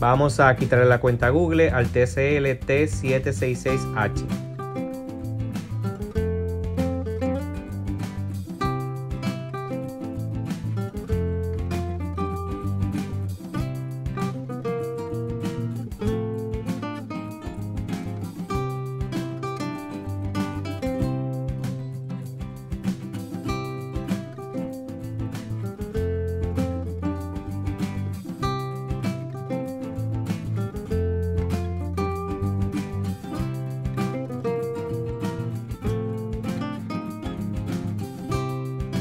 Vamos a quitarle la cuenta Google al TCL T766H.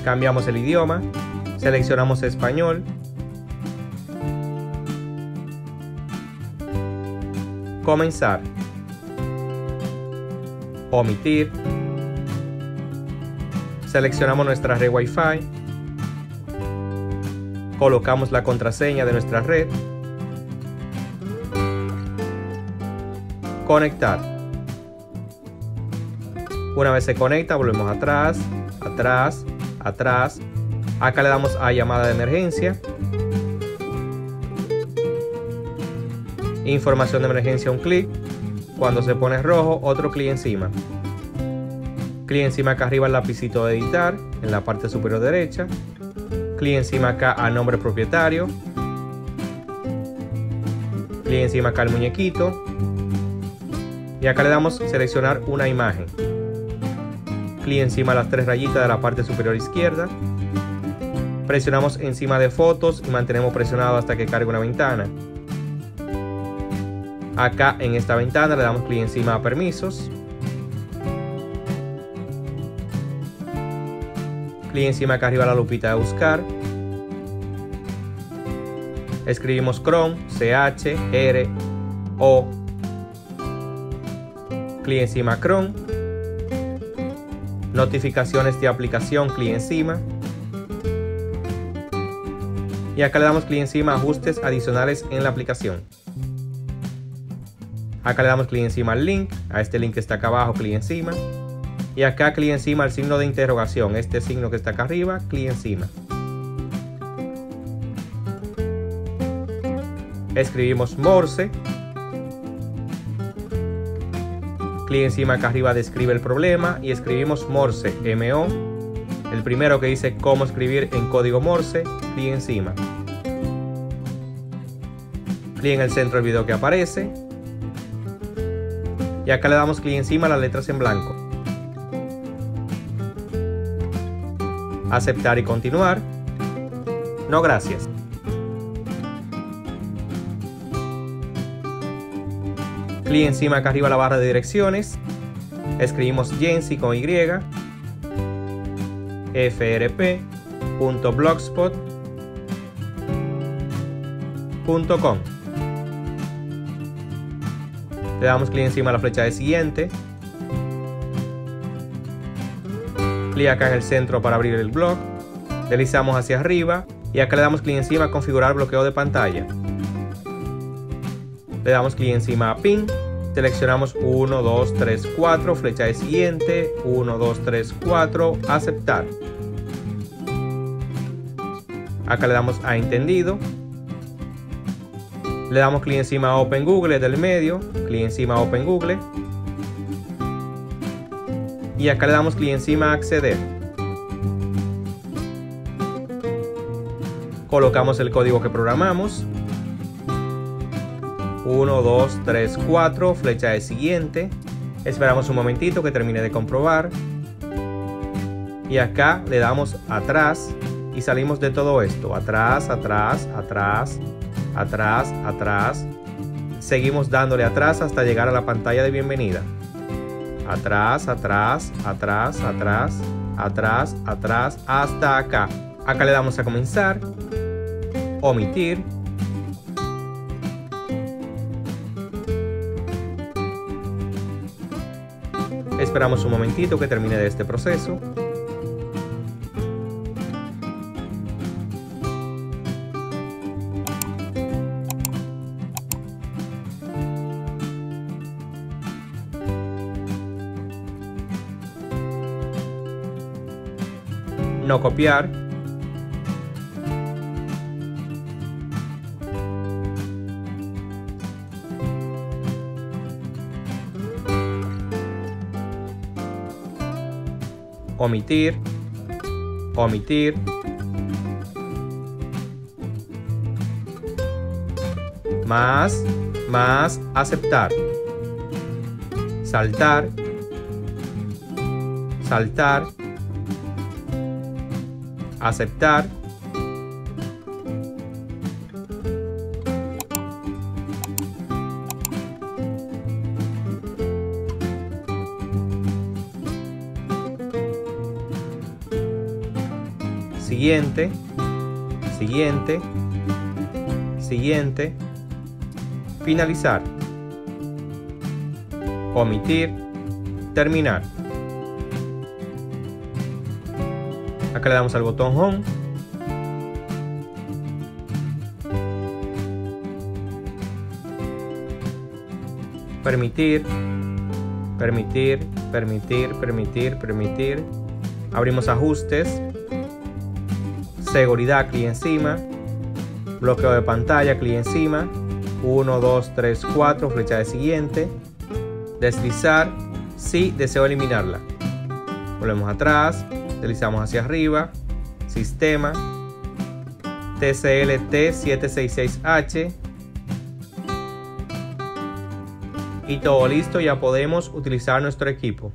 Cambiamos el idioma, seleccionamos español, comenzar, omitir, seleccionamos nuestra red Wi-Fi, colocamos la contraseña de nuestra red, conectar. Una vez se conecta, volvemos atrás, atrás, atrás. Acá le damos a llamada de emergencia. Información de emergencia un clic. Cuando se pone rojo, otro clic encima. Clic encima acá arriba el lapicito de editar, en la parte superior derecha. Clic encima acá a nombre propietario. Clic encima acá el muñequito. Y acá le damos seleccionar una imagen clic encima las tres rayitas de la parte superior izquierda. Presionamos encima de fotos y mantenemos presionado hasta que cargue una ventana. Acá en esta ventana le damos clic encima a permisos. Clic encima acá arriba la lupita de buscar. Escribimos Chrome, CH, R, O. Clic encima Chrome notificaciones de aplicación, clic encima. Y acá le damos clic encima ajustes adicionales en la aplicación. Acá le damos clic encima al link, a este link que está acá abajo, clic encima. Y acá clic encima al signo de interrogación, este signo que está acá arriba, clic encima. Escribimos Morse clic encima acá arriba describe el problema y escribimos Morse MO. El primero que dice cómo escribir en código Morse, clic encima. Clic en el centro del video que aparece. Y acá le damos clic encima a las letras en blanco. Aceptar y continuar. No gracias. Clic encima acá arriba la barra de direcciones, escribimos Jensi con Y, frp.blogspot.com. Le damos clic encima a la flecha de siguiente. Clic acá en el centro para abrir el blog. Deslizamos hacia arriba y acá le damos clic encima a configurar bloqueo de pantalla le damos clic encima a pin, seleccionamos 1, 2, 3, 4, flecha de siguiente, 1, 2, 3, 4, aceptar. Acá le damos a entendido. Le damos clic encima a Open Google del medio, clic encima a Open Google. Y acá le damos clic encima a acceder. Colocamos el código que programamos 1, 2, 3, 4, flecha de siguiente. Esperamos un momentito que termine de comprobar. Y acá le damos atrás y salimos de todo esto. Atrás, atrás, atrás, atrás, atrás. Seguimos dándole atrás hasta llegar a la pantalla de bienvenida. Atrás, atrás, atrás, atrás, atrás, atrás, hasta acá. Acá le damos a comenzar, omitir Esperamos un momentito que termine de este proceso. No copiar. Omitir, omitir, más, más, aceptar, saltar, saltar, aceptar, siguiente, siguiente, siguiente, finalizar, omitir, terminar. Acá le damos al botón Home. Permitir, permitir, permitir, permitir, permitir. Abrimos ajustes, seguridad, clic encima, bloqueo de pantalla, clic encima, 1, 2, 3, 4, flecha de siguiente, deslizar si deseo eliminarla. Volvemos atrás, deslizamos hacia arriba, sistema, TCL T766H y todo listo, ya podemos utilizar nuestro equipo.